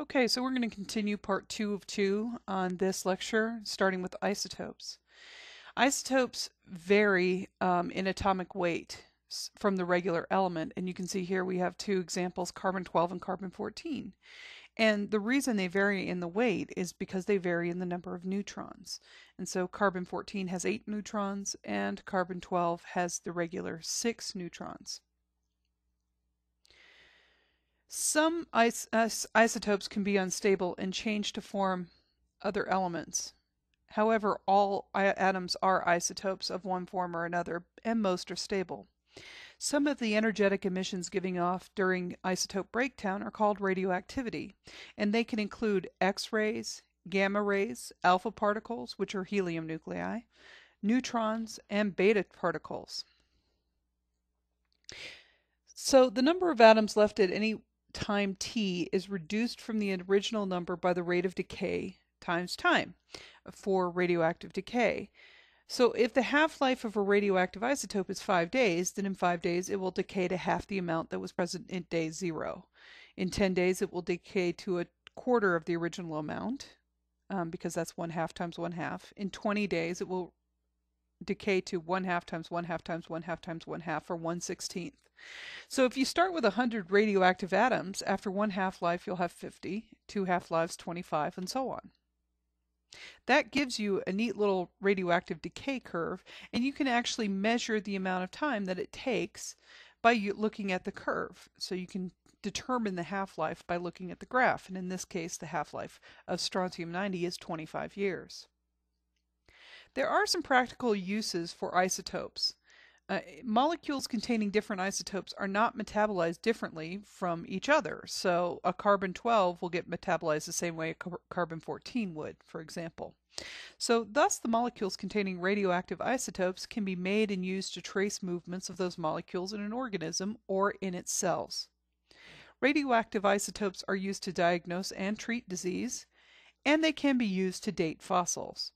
Okay, so we're going to continue part two of two on this lecture, starting with isotopes. Isotopes vary um, in atomic weight from the regular element, and you can see here we have two examples, carbon-12 and carbon-14. And the reason they vary in the weight is because they vary in the number of neutrons. And so carbon-14 has 8 neutrons, and carbon-12 has the regular 6 neutrons. Some is isotopes can be unstable and change to form other elements. However, all atoms are isotopes of one form or another, and most are stable. Some of the energetic emissions giving off during isotope breakdown are called radioactivity, and they can include X rays, gamma rays, alpha particles, which are helium nuclei, neutrons, and beta particles. So the number of atoms left at any time t is reduced from the original number by the rate of decay times time for radioactive decay. So if the half-life of a radioactive isotope is five days, then in five days it will decay to half the amount that was present in day zero. In 10 days it will decay to a quarter of the original amount, um, because that's one half times one half. In 20 days it will decay to one half times one half times one half times one half, or one sixteenth. So if you start with 100 radioactive atoms, after one half-life you'll have 50, two half-lives 25, and so on. That gives you a neat little radioactive decay curve, and you can actually measure the amount of time that it takes by looking at the curve. So you can determine the half-life by looking at the graph, and in this case the half-life of strontium-90 is 25 years. There are some practical uses for isotopes. Uh, molecules containing different isotopes are not metabolized differently from each other. So a carbon-12 will get metabolized the same way a carbon-14 would, for example. So thus the molecules containing radioactive isotopes can be made and used to trace movements of those molecules in an organism or in its cells. Radioactive isotopes are used to diagnose and treat disease, and they can be used to date fossils.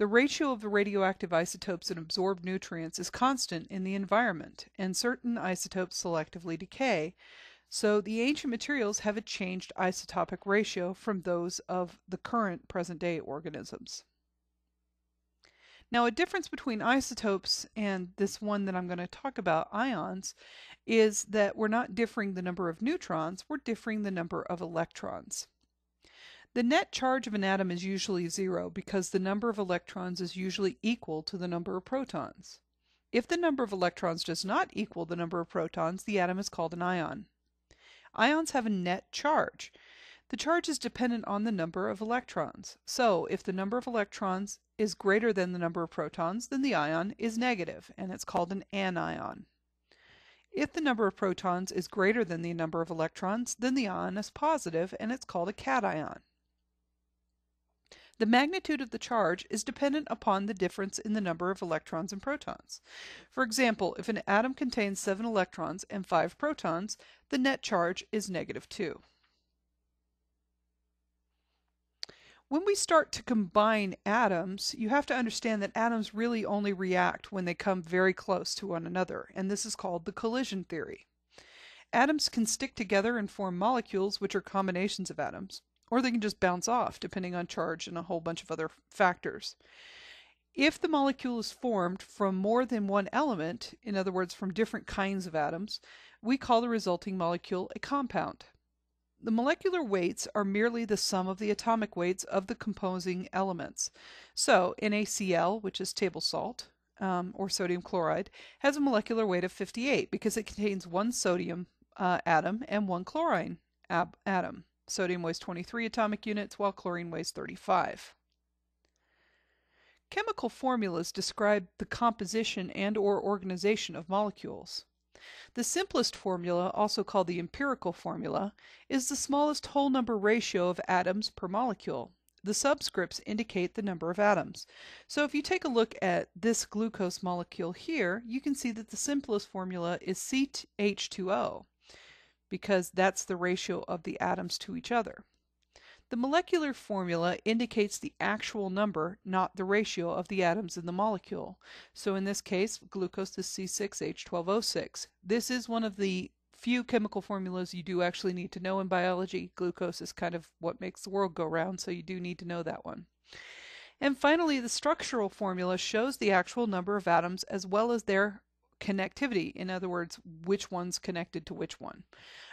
The ratio of the radioactive isotopes and absorbed nutrients is constant in the environment, and certain isotopes selectively decay, so the ancient materials have a changed isotopic ratio from those of the current present-day organisms. Now a difference between isotopes and this one that I'm going to talk about, ions, is that we're not differing the number of neutrons, we're differing the number of electrons. The net charge of an atom is usually zero because the number of electrons is usually equal to the number of protons. If the number of electrons does not equal the number of protons, the atom is called an ion. Ions have a net charge. The charge is dependent on the number of electrons. So if the number of electrons is greater than the number of protons, then the ion is negative, and it's called an anion. If the number of protons is greater than the number of electrons, then the ion is positive, and it's called a cation. The magnitude of the charge is dependent upon the difference in the number of electrons and protons. For example, if an atom contains 7 electrons and 5 protons, the net charge is negative 2. When we start to combine atoms, you have to understand that atoms really only react when they come very close to one another, and this is called the collision theory. Atoms can stick together and form molecules, which are combinations of atoms or they can just bounce off depending on charge and a whole bunch of other factors. If the molecule is formed from more than one element, in other words, from different kinds of atoms, we call the resulting molecule a compound. The molecular weights are merely the sum of the atomic weights of the composing elements. So NaCl, which is table salt, um, or sodium chloride, has a molecular weight of 58 because it contains one sodium uh, atom and one chlorine atom. Sodium weighs 23 atomic units, while chlorine weighs 35. Chemical formulas describe the composition and or organization of molecules. The simplest formula, also called the empirical formula, is the smallest whole number ratio of atoms per molecule. The subscripts indicate the number of atoms. So if you take a look at this glucose molecule here, you can see that the simplest formula is CH2O because that's the ratio of the atoms to each other. The molecular formula indicates the actual number, not the ratio of the atoms in the molecule. So in this case, glucose is C6H12O6. This is one of the few chemical formulas you do actually need to know in biology. Glucose is kind of what makes the world go round, so you do need to know that one. And finally, the structural formula shows the actual number of atoms as well as their connectivity. In other words, which one's connected to which one.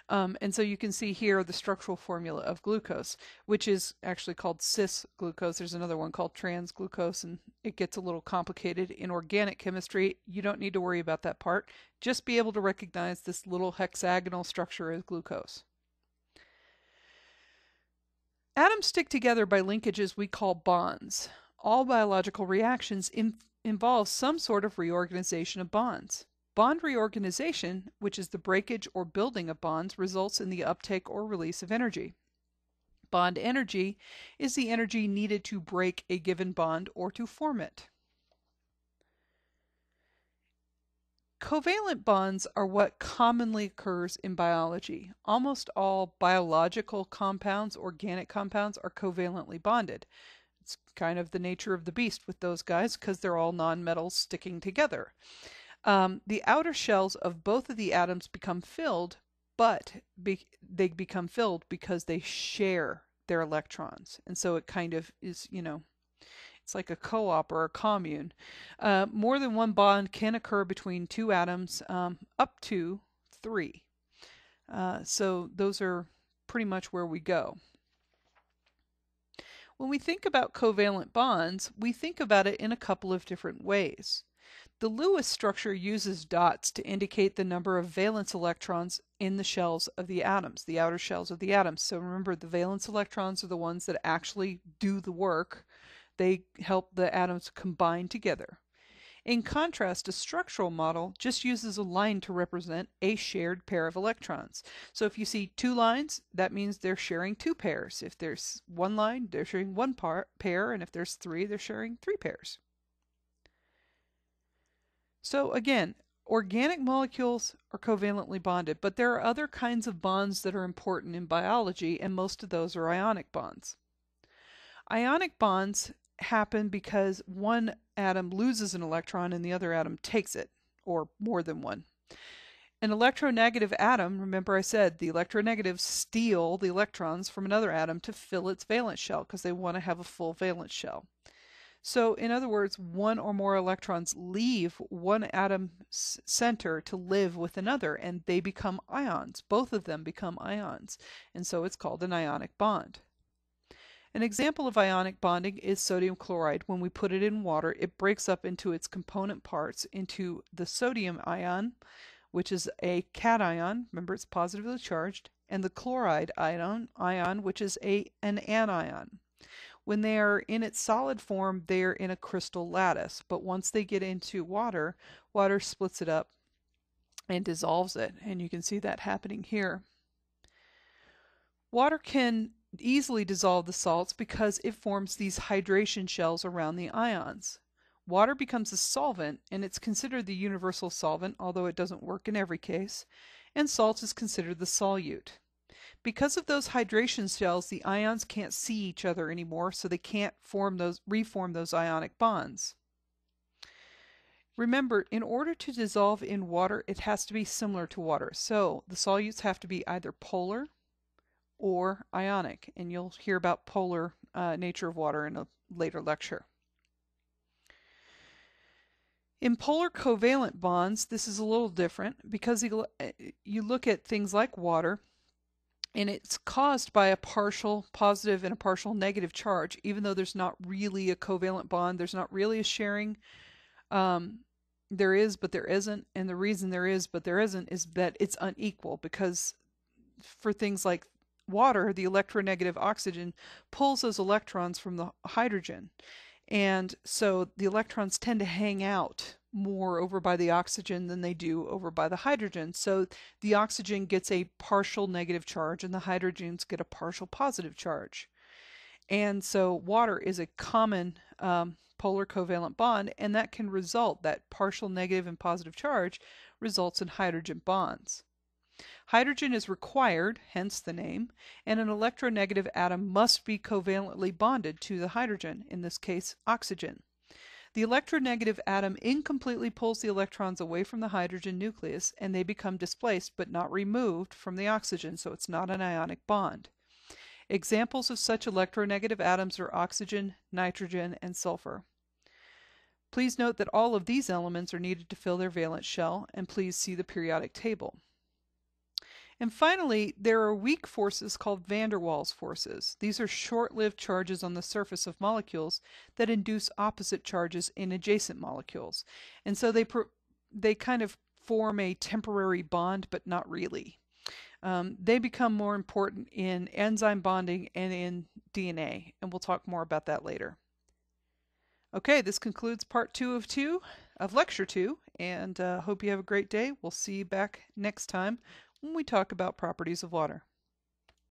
Um, and so you can see here the structural formula of glucose, which is actually called cis glucose. There's another one called trans glucose, and it gets a little complicated in organic chemistry. You don't need to worry about that part. Just be able to recognize this little hexagonal structure as glucose. Atoms stick together by linkages we call bonds. All biological reactions in involve some sort of reorganization of bonds. Bond reorganization, which is the breakage or building of bonds, results in the uptake or release of energy. Bond energy is the energy needed to break a given bond or to form it. Covalent bonds are what commonly occurs in biology. Almost all biological compounds, organic compounds, are covalently bonded. It's kind of the nature of the beast with those guys because they're all nonmetals sticking together. Um, the outer shells of both of the atoms become filled, but be they become filled because they share their electrons. And so it kind of is, you know, it's like a co-op or a commune. Uh, more than one bond can occur between two atoms, um, up to three. Uh, so those are pretty much where we go. When we think about covalent bonds, we think about it in a couple of different ways. The Lewis structure uses dots to indicate the number of valence electrons in the shells of the atoms, the outer shells of the atoms. So remember, the valence electrons are the ones that actually do the work. They help the atoms combine together. In contrast, a structural model just uses a line to represent a shared pair of electrons. So if you see two lines, that means they're sharing two pairs. If there's one line, they're sharing one pair, and if there's three, they're sharing three pairs. So again, organic molecules are covalently bonded, but there are other kinds of bonds that are important in biology, and most of those are ionic bonds. Ionic bonds happen because one atom loses an electron and the other atom takes it, or more than one. An electronegative atom, remember I said the electronegatives steal the electrons from another atom to fill its valence shell because they want to have a full valence shell. So, in other words, one or more electrons leave one atom center to live with another, and they become ions. Both of them become ions, and so it's called an ionic bond. An example of ionic bonding is sodium chloride. When we put it in water, it breaks up into its component parts into the sodium ion, which is a cation, remember it's positively charged, and the chloride ion, ion which is a, an anion. When they are in its solid form, they're in a crystal lattice. But once they get into water, water splits it up and dissolves it. And you can see that happening here. Water can easily dissolve the salts because it forms these hydration shells around the ions. Water becomes a solvent, and it's considered the universal solvent, although it doesn't work in every case, and salt is considered the solute. Because of those hydration shells, the ions can't see each other anymore, so they can't form those reform those ionic bonds. Remember, in order to dissolve in water, it has to be similar to water. So the solutes have to be either polar or ionic, and you'll hear about polar uh, nature of water in a later lecture. In polar covalent bonds, this is a little different because you look at things like water and it's caused by a partial positive and a partial negative charge, even though there's not really a covalent bond, there's not really a sharing. Um, there is, but there isn't, and the reason there is, but there isn't, is that it's unequal because for things like water, the electronegative oxygen pulls those electrons from the hydrogen. And so the electrons tend to hang out more over by the oxygen than they do over by the hydrogen. So the oxygen gets a partial negative charge and the hydrogens get a partial positive charge. And so water is a common um, polar covalent bond, and that can result, that partial negative and positive charge results in hydrogen bonds. Hydrogen is required, hence the name, and an electronegative atom must be covalently bonded to the hydrogen, in this case oxygen. The electronegative atom incompletely pulls the electrons away from the hydrogen nucleus and they become displaced but not removed from the oxygen, so it's not an ionic bond. Examples of such electronegative atoms are oxygen, nitrogen, and sulfur. Please note that all of these elements are needed to fill their valence shell, and please see the periodic table. And finally, there are weak forces called van der Waals forces. These are short-lived charges on the surface of molecules that induce opposite charges in adjacent molecules. And so they, they kind of form a temporary bond, but not really. Um, they become more important in enzyme bonding and in DNA, and we'll talk more about that later. Okay, this concludes part two of two of lecture two, and uh, hope you have a great day. We'll see you back next time when we talk about properties of water.